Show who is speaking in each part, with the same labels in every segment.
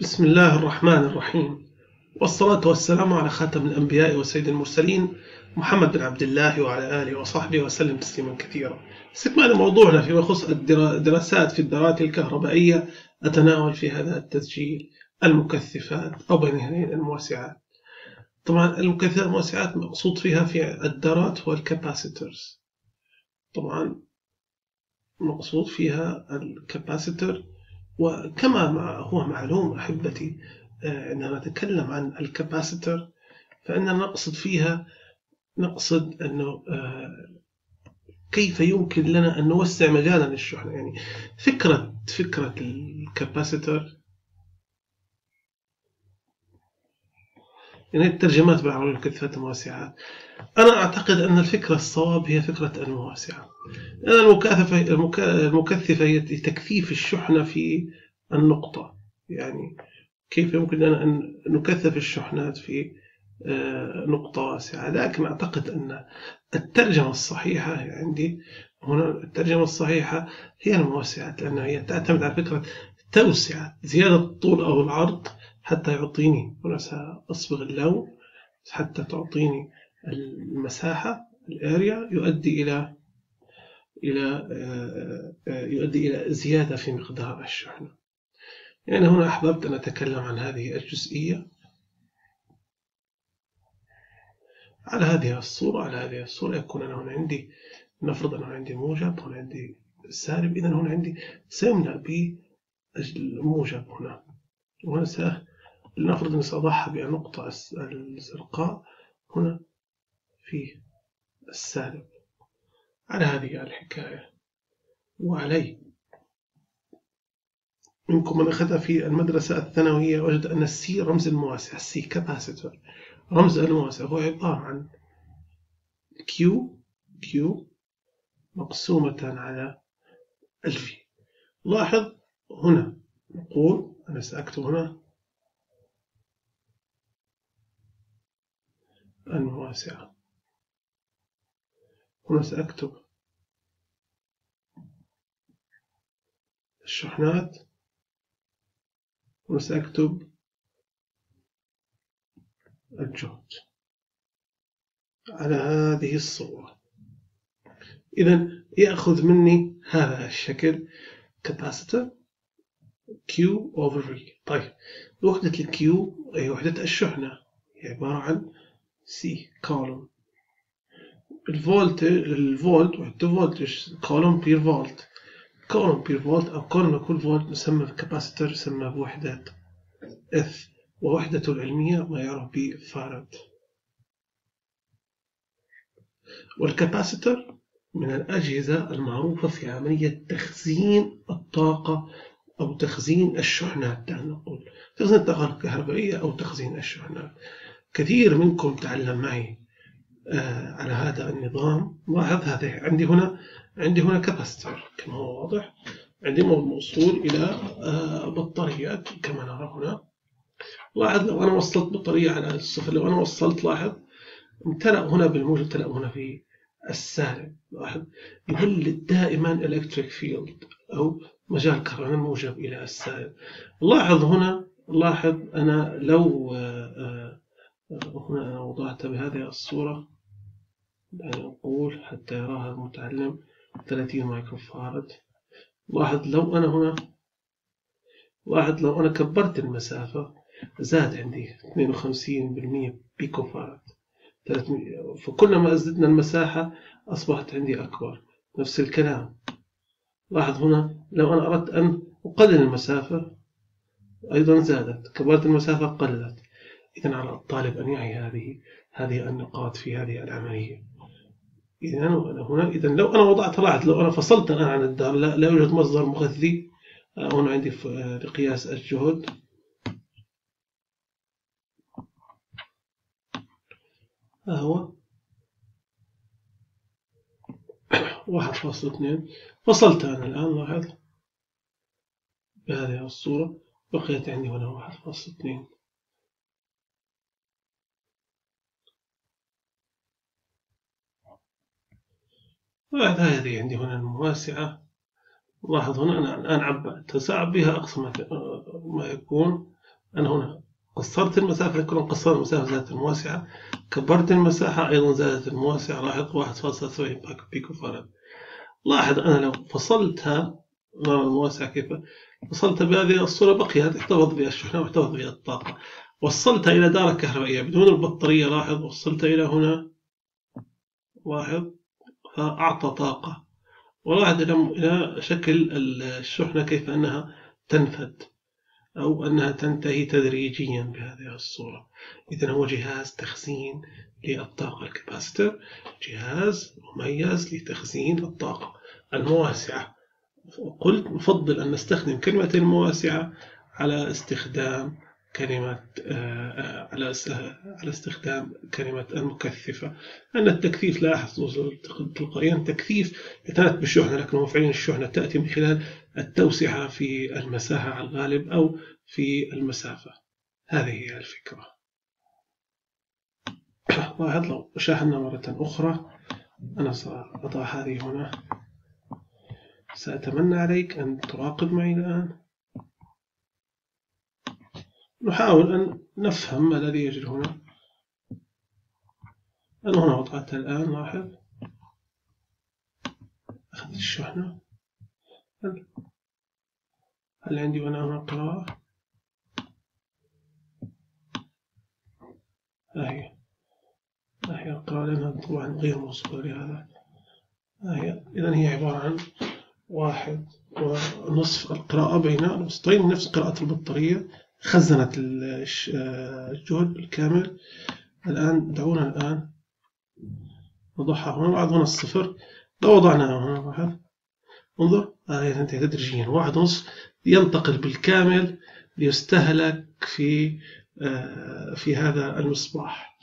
Speaker 1: بسم الله الرحمن الرحيم. والصلاة والسلام على خاتم الأنبياء وسيد المرسلين محمد بن عبد الله وعلى آله وصحبه وسلم تسليما كثيرا. استكمال موضوعنا فيما يخص الدراسات في الدرات الكهربائية أتناول في هذا التسجيل المكثفات أو بين الموسعات طبعا المكثفات الموسعات مقصود فيها في الدرات والكاباسيترز. طبعا مقصود فيها الكاباسيتر وكما هو معلوم أحبتي آه، عندما نتكلم عن الكاباسيتر فإننا نقصد فيها نقصد أنه آه، كيف يمكن لنا أن نوسع مجالا للشحنة يعني فكرة فكرة الكاباسيتر يعني الترجمات بالعربية الكثفات المواسعات أنا أعتقد أن الفكرة الصواب هي فكرة المواسعة لأن المكثفة المكثفة هي تكثيف الشحنة في النقطة. يعني كيف يمكن أن نكثف الشحنات في آه، نقطة واسعة. لكن أعتقد أن الترجمة الصحيحة عندي هنا الترجمة الصحيحة هي الموسعات لأنها هي تعتمد على فكرة توسعة زيادة الطول أو العرض حتى يعطيني هنا سأصبغ اللون حتى تعطيني المساحة الآريا يؤدي إلى إلى آه، آه، يؤدي إلى زيادة في مقدار الشحنة. يعني هنا أحببت أن أتكلم عن هذه الجزئية. على هذه الصورة على هذه الصورة يكون أنا هنا عندي نفرض أنا عندي موجب هنا عندي سالب إذا هنا عندي سيملأ بالموجب هنا. وهنا لنفرض أن سأضعها بالنقطة الزرقاء هنا في السالب. على هذه الحكاية وعلي منكم من أخذها في المدرسة الثانوية وجد أن ال C رمز المواسع ال C capacitor رمز المواسع هو عبارة عن Q كيو مقسومة على الفي لاحظ هنا نقول أنا سأكتب هنا المواسعة هنا سأكتب. الشحنات. وسأكتب الجهد. على هذه الصورة. إذا يأخذ مني هذا الشكل capacitor Q over V. طيب وحدة ال Q هي وحدة الشحنة هي عبارة عن C coulomb. الفولت الفولت وحدة voltage coulomb per volt coulomb per volt أو كولوم كل فولت نسمى capacitor يسمى بوحدة F ووحدته العلمية ما يعرف بفارد وال capacitor من الأجهزة المعروفة في عملية تخزين الطاقة أو تخزين الشحنات دعنا نقول تخزين الطاقة الكهربائية أو تخزين الشحنات كثير منكم تعلم معي آه على هذا النظام. لاحظ هذا عندي هنا عندي هنا capacitor كما هو واضح. عندي موصول إلى آه، بطاريات كما نرى هنا. لاحظ لو أنا وصلت بطارية على الصفر. لو أنا وصلت لاحظ امتلأ هنا بالموجب امتلأ هنا في السالب. لاحظ يظل دائما الكتريك فيلد أو مجال كهرباء الموجب إلى السالب. لاحظ هنا لاحظ أنا لو هنا أنا وضعت بهذه الصورة. يعني أقول حتى يراها المتعلم 30 مايكرو فارد. لاحظ لو أنا هنا لاحظ لو أنا كبرت المسافة زاد عندي 52% بيكو فارد. فكلما أزدنا المساحة أصبحت عندي أكبر. نفس الكلام. لاحظ هنا لو أنا أردت أن أقلل المسافة أيضا زادت. كبرت المسافة قلت. إذا على الطالب أن يعي هذه هذه النقاط في هذه العملية. إذا هنا إذا لو أنا وضعت لاحظ لو أنا فصلت الآن عن الدار لا, لا يوجد مصدر مغذي. آه، هنا عندي لقياس الجهد. ها هو. واحد فاصل اثنين. فصلت أنا الآن لاحظ. بهذه الصورة. بقيت عندي هنا واحد فاصل اثنين. بعد هذه عندي هنا المواسعة. لاحظ هنا أنا الآن عبأت سأعبيها أقصى ما يكون. أنا هنا قصرت المسافة كلهم قصرت المسافة زادت المواسعة. كبرت المساحة أيضا زادت المواسعة. لاحظ 1.7 بيكو فارد لاحظ أنا لو فصلتها المواسعة كيف فصلتها بهذه الصورة بقيت احتفظ بها الشحنة واحتفظ بها الطاقة. وصلتها إلى دارة كهربائية بدون البطارية لاحظ وصلتها إلى هنا. لاحظ. فأعطى طاقة. ولاحظ إلى شكل الشحنة كيف أنها تنفد أو أنها تنتهي تدريجيا بهذه الصورة. إذا هو جهاز تخزين للطاقة. الكباستر جهاز مميز لتخزين الطاقة. المواسعة. قلت نفضل أن نستخدم كلمة المواسعة على استخدام كلمة آه، آه، على على استخدام كلمة المكثفة. أن التكثيف لا يحصل تلقائيا. تكثيف يتنات بالشحنة لكن هو فعليا الشحنة تأتي من خلال التوسعة في المساحة على الغالب أو في المسافة. هذه هي الفكرة. لاحظ لو شاهدنا مرة أخرى. أنا سأضع هذه هنا. سأتمنى عليك أن تراقب معي الآن. نحاول أن نفهم ما الذي يجري هنا. أنا هنا وضعتها الآن لاحظ. أخذت الشحنة. هل, هل عندي هنا هنا قراءة؟ هي. هي القراءة لأنها طبعا غير موصولة لهذا. هي. إذا هي عبارة عن واحد ونصف القراءة بين الوسطين نفس قراءة البطارية. خزنت الجهد الكامل. الآن دعونا الآن نضعها هنا. بعد هنا الصفر لو وضعناها هنا واحد. انظر آه تنتهي تدريجيا. واحد ونصف ينتقل بالكامل ليستهلك في آه في هذا المصباح.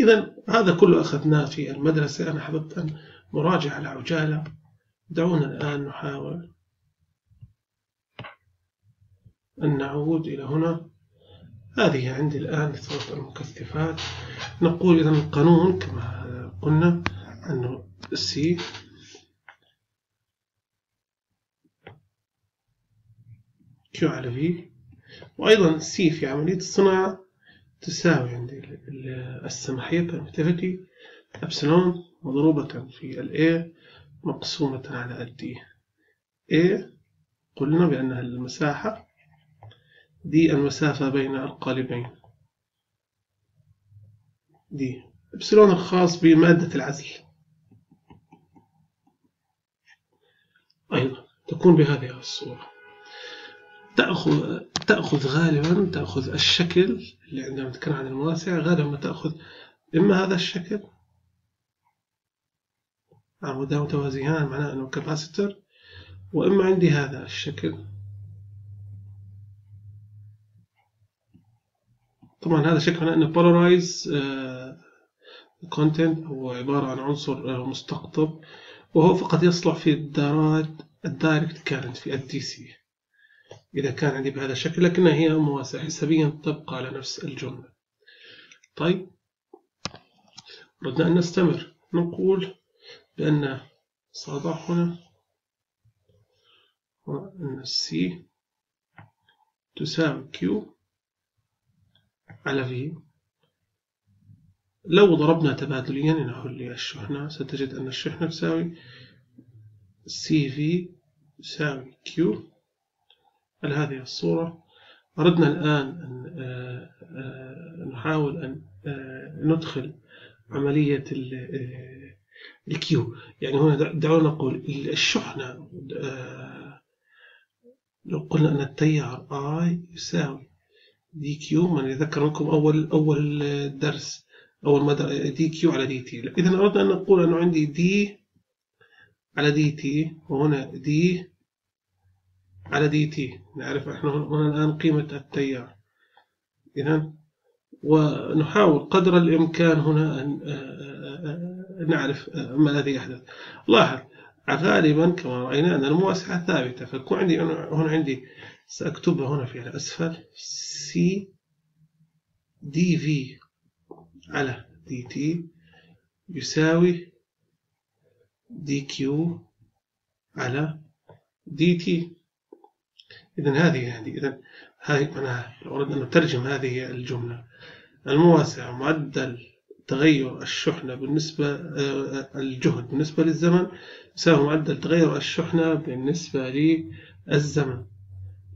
Speaker 1: إذا هذا كله أخذناه في المدرسة. أنا حببت أن نراجع على عجالة دعونا الآن نحاول أن نعود إلى هنا. هذه عندي الآن صورة المكثفات. نقول إذا القانون كما قلنا أنه C. Q على V. وأيضا C في عملية الصناعة تساوي عندي السماحية permittivity أبسلون مضروبة في ال A مقسومة على ال D. A قلنا بأنها المساحة دي المسافة بين القالبين. دي. إبسلون الخاص بمادة العزل. أيضا تكون بهذه الصورة. تأخذ تأخذ غالبا تأخذ الشكل اللي عندما نتكلم عن المواسع غالبا تأخذ إما هذا الشكل عمودان متوازيان معناه أنه capacitor وإما عندي هذا الشكل. طبعا هذا شكل أنه polarized component هو عبارة عن عنصر آه، مستقطب وهو فقط يصلح في ال direct current في ال DC. إذا كان عندي بهذا الشكل لكنها هي مواسعة حسابيا تبقى على نفس الجملة. طيب ردنا أن نستمر. نقول بأن صادع هنا وأن C تساوي Q على V لو ضربنا تبادليا نحل الشحنة ستجد أن الشحنة تساوي CV يساوي Q على هذه الصورة؟ أردنا الآن أن آه، آه، نحاول أن آه، ندخل عملية ال Q يعني هنا دعونا نقول الشحنة لو قلنا أن التيار I يساوي dQ من يذكر لكم أول أول درس أول مدى dQ على dt. إذا أردنا أن نقول أنه عندي d على dt وهنا d على دي تي. نعرف إحنا هنا الآن قيمة التيار. إذا ونحاول قدر الإمكان هنا أن نعرف ما الذي يحدث. لاحظ غالبا كما رأينا أن المواسعة ثابتة. فيكون عندي هنا عندي سأكتبها هنا في الأسفل C في على تي يساوي Q على t إذا هذه يعني إذا هذه معناها لو أردنا أن نترجم هذه الجملة. المواسعة معدل تغير الشحنة بالنسبة آه، الجهد بالنسبة للزمن يساوي معدل تغير الشحنة بالنسبة للزمن.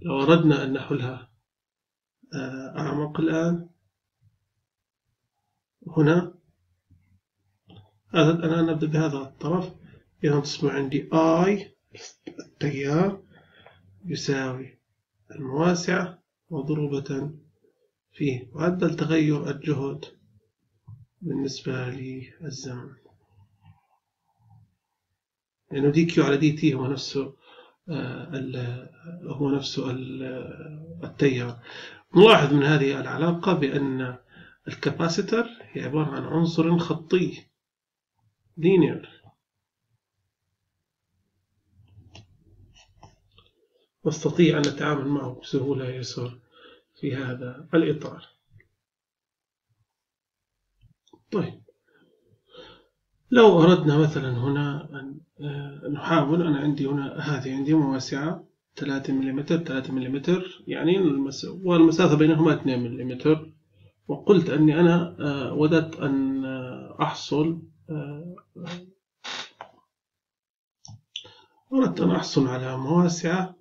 Speaker 1: لو أردنا أن نحلها آه، أعمق الآن. هنا. الآن نبدأ بهذا الطرف. إذا تصبح عندي I التيار يساوي المواسعة مضروبة في معدل تغير الجهد بالنسبة للزمن لأنه dq على dt هو نفسه. هو نفسه التيار. نلاحظ من هذه العلاقة بأن الكاباسيتر هي عبارة عن عنصر خطي linear نستطيع أن نتعامل معه بسهولة يسر في هذا الإطار. طيب. لو أردنا مثلا هنا أن آه، نحاول أنا عندي هنا هذه عندي مواسعة 3 ملم 3 ملم يعني والمسافة بينهما 2 ملم وقلت أني أنا آه، وددت أن آه، أحصل أردت أن أحصل على مواسعة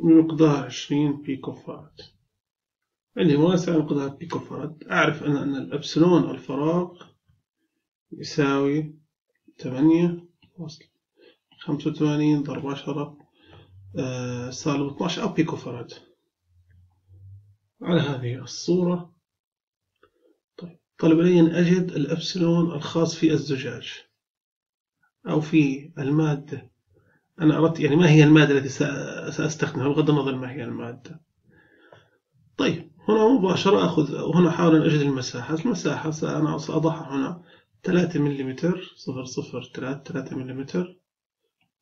Speaker 1: بمقدار 20 بيكو فارد عندي بمقدار بيكو فارد أعرف أن أن الأبسلون الفراغ يساوي ثمانية وصل خمسة وثمانين ضرب عشرة آه، سالب اثناش أو بيكو فراد على هذه الصورة. طيب طلب لي أن أجد الأبسلون الخاص في الزجاج أو في المادة. أنا أردت يعني ما هي المادة التي سأستخدمها؟ بغض النظر ما هي المادة. طيب هنا مباشرة أخذ هنا أحاول أن أجد المساحة. المساحة أنا سأضعها هنا 3 ملم صفر صفر 3 3 ملم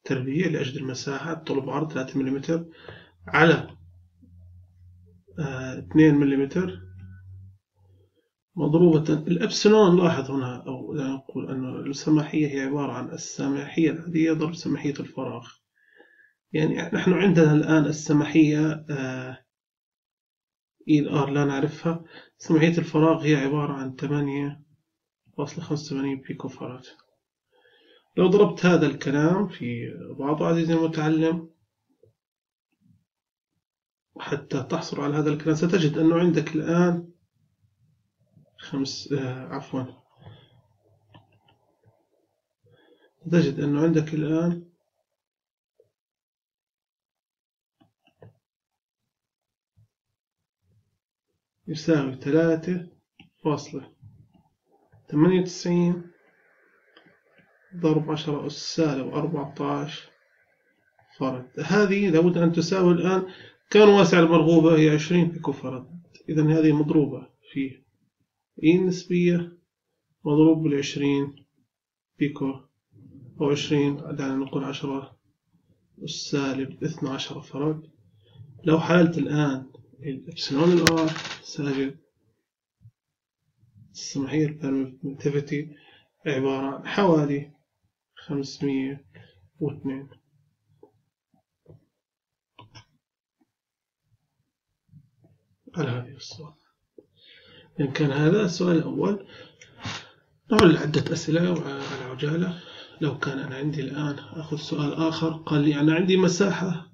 Speaker 1: تربيع لأجل المساحة طول بعرض 3 ملم على 2 آه، ملم مضروبة. الأبسلون لاحظ هنا أو نقول أن السماحية هي عبارة عن السماحية العادية ضرب سماحية الفراغ. يعني نحن عندنا الآن السماحية إي الآر لا نعرفها. سماحية الفراغ هي عبارة عن 8.85 بيكو فراد لو ضربت هذا الكلام في بعض عزيزي المتعلم حتى تحصل على هذا الكلام ستجد أنه عندك الآن خمس آه عفوا. تجد أنه عندك الآن يساوي ثلاثة فاصلة. ثمانية وتسعين ضرب عشرة أس سالب أربعة فرد. هذه لابد أن تساوي الآن كان واسع المرغوبة هي عشرين بيكو فرد. إذا هذه مضروبة في إي النسبية مضروب بالعشرين بيكو أو عشرين. دعنا نقول عشرة أس سالب اثنى عشر فرد. لو حالت الآن الإبسلون الآر ساجد السماحية البرمتيفيتي عبارة عن حوالي خمسمية واثنين. على هذه الصورة إن كان هذا السؤال الأول نعمل عدة أسئلة على عجالة. لو كان أنا عندي الآن أخذ سؤال آخر قال لي أنا عندي مساحة.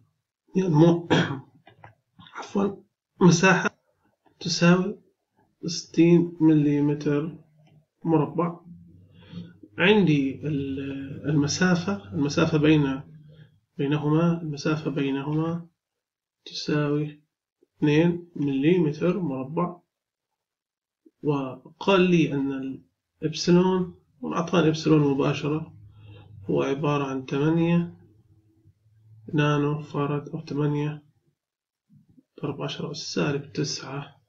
Speaker 1: يعني عفوا. مساحة تساوي 60 ملم مربع. عندي المسافة المسافة بين بينهما المسافة بينهما تساوي 2 ملم مربع. وقال لي أن الإبسلون وأعطاني إبسلون مباشرة هو عبارة عن 8 نانو فارد أو 8 ضرب عشرة أس سالب تسعة.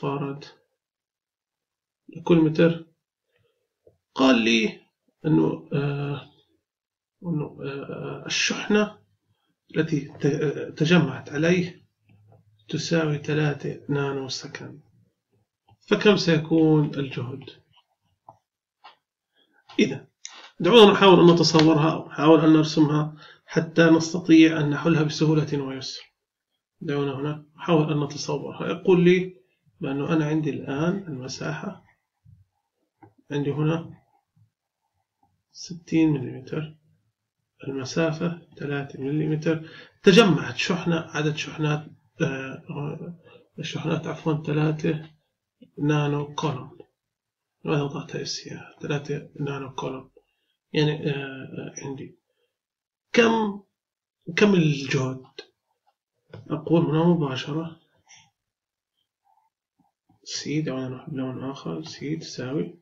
Speaker 1: فارد لكل متر. قال لي أنه آه أنه آه الشحنة التي تجمعت عليه تساوي ثلاثة نانو سكند فكم سيكون الجهد؟ إذا دعونا نحاول أن نتصورها أو نحاول أن نرسمها حتى نستطيع أن نحلها بسهولة ويسر. دعونا هنا نحاول أن نتصورها يقول لي بأنه أنا عندي الآن المساحة عندي هنا ستين ملم المسافة ثلاثة ملم تجمعت شحنة عدد شحنات آه، الشحنات عفوا ثلاثة نانو كولوم. ماذا وضعتها اسيا ثلاثة نانو كولوم. يعني آه، عندي. كم كم الجهد؟ أقول هنا مباشرة. C دعونا نروح بلون آخر. C تساوي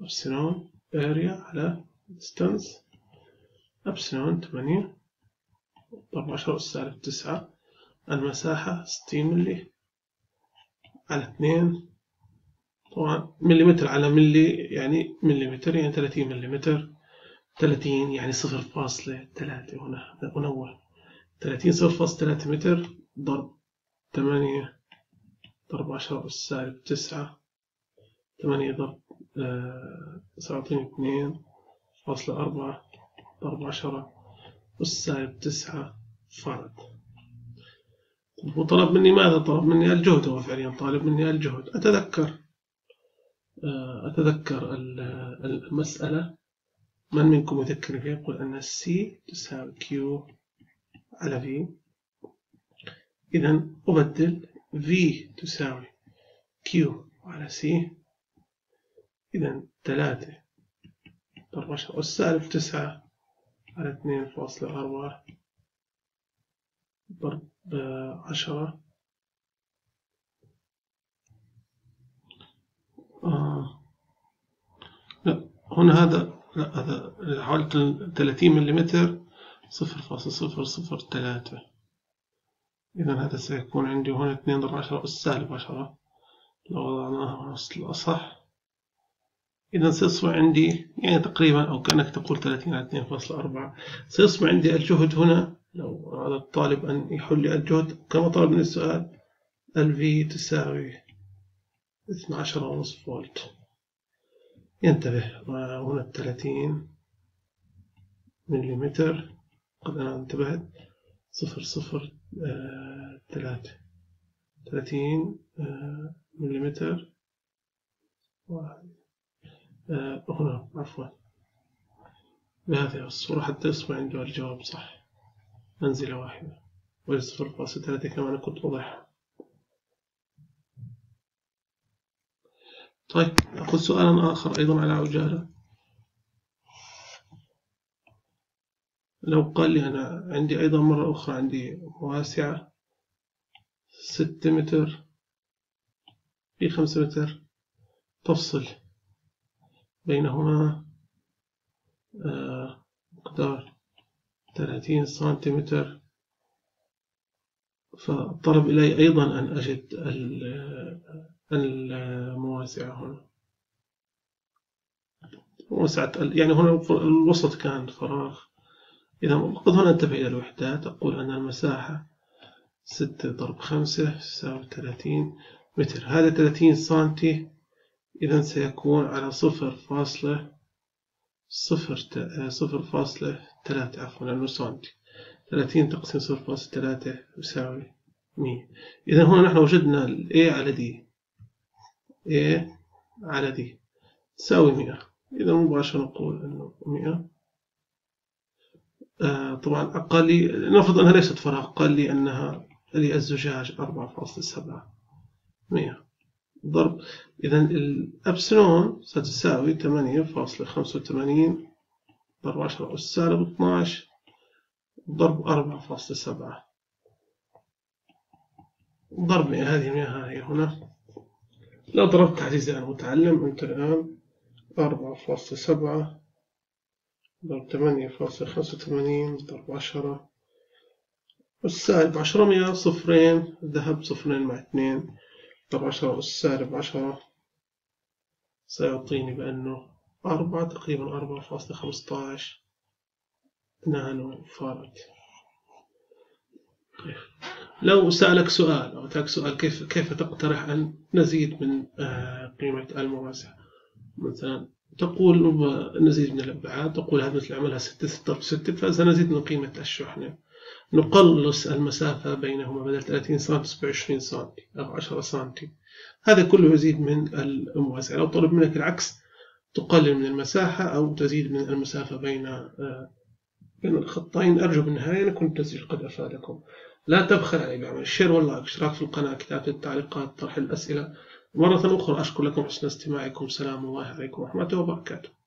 Speaker 1: epsilon area على distance epsilon ثمانية. ضرب عشرة سالب تسعة. المساحة ستين ملي على اثنين. طبعا مليمتر على ملي يعني مليمتر يعني ثلاثين مليمتر ثلاثين يعني صفر فاصلة ثلاثة هنا ثلاثين صفر فاصلة ثلاثة متر ضرب ثمانية ضرب عشرة أس سالب تسعة ثمانية ضرب آه، سيعطيني اثنين فاصلة أربعة ضرب عشرة أس سالب تسعة فاراد وطلب مني ماذا؟ طلب مني الجهد هو فعليا طالب مني الجهد. أتذكر آه، أتذكر المسألة. من منكم يذكر فيها يقول أن ال C تساوي Q على V إذا أبدل V تساوي Q على C إذا ثلاثة ضرب عشرة والسالب تسعة على اثنين فاصلة أربعة ضرب عشرة. آه. لا هنا هذا لا هذا حوالي 30 ملم صفر فاصلة صفر صفر ثلاثة. إذا هذا سيكون عندي هنا اثنين ضرب عشرة أس سالب عشرة. لو وضعناها وسط الأصح. إذا سيصبح عندي يعني تقريبا أو كأنك تقول 30 على 2.4 سيصبح عندي الجهد هنا لو أراد الطالب أن يحل لي الجهد. كما طلب من السؤال ال تساوي 12 ونصف فولت. ينتبه هنا 30 مليمتر. قد أنا انتبهت صفر صفر آه، ثلاثة. ثلاثين آه، مليمتر. آه، هنا عفوا. بهذه الصورة حتى يصبح عنده الجواب صح. منزلة واحدة. وصفر فاصلة ثلاثة كما أنا كنت وضعها طيب نأخذ سؤالا آخر أيضا على عجالة. لو قال لي أنا عندي أيضا مرة أخرى عندي واسعة ستة متر في خمسة متر تفصل بينهما آه، مقدار ثلاثين سنتيمتر. فطلب إلي أيضا أن أجد المواسع هنا. وسعة يعني هنا الوسط كان فراغ. إذا قد هنا انتبه إلى الوحدات أقول أن المساحة ستة ضرب خمسة تساوي ثلاثين متر. هذا ثلاثين سنتي إذا سيكون على صفر فاصلة صفر صفر فاصلة ثلاثة عفوا لأنه سنتي. ثلاثين تقسيم صفر فاصلة ثلاثة يساوي مية. إذا هنا نحن وجدنا ال A على D. A على D. تساوي مئة إذا مباشرة نقول أنه آه طبعا أقل لي نفرض أنها ليست فراغ قال لي أنها فاصلة سبعة مئة. ضرب. إذا الأبسلون ستساوي ثمانية فاصلة خمسة وثمانين ضرب عشرة أس سالب اثناش ضرب أربعة فاصلة سبعة. ضرب مئة. هذه المئة هي هنا. لو ضربت عزيزي المتعلم أنت الآن أربعة فاصلة سبعة ضرب ثمانية فاصلة خمسة وثمانين ضرب عشرة. السالب عشرمية صفرين ذهب صفرين مع اثنين. ضرب عشرة أس سالب عشرة سيعطيني بأنه أربعة تقريبا أربعة فاصلة خمسطاش نانو فارد طيب. لو سألك سؤال أو أتاك سؤال كيف كيف تقترح أن نزيد من آه، قيمة المواسع مثلا تقول نزيد من الأبعاد تقول هذا مثل عملها 6 6 6 فسنزيد من قيمة الشحنة نقلص المسافة بينهما بدل 30 سم ب 20 سم أو 10 سم هذا كله يزيد من المواسعة لو طلب منك العكس تقلل من المساحة أو تزيد من المسافة بين آه، بين الخطين. أرجو بالنهاية أن يكون التسجيل قد أفادكم. لا تبخل علي بعمل. الشير واللايك أشتراك في القناة كتابة التعليقات طرح الأسئلة. مرة أخرى أشكر لكم حسن استماعكم. سلام. الله عليكم ورحمة وبركاته.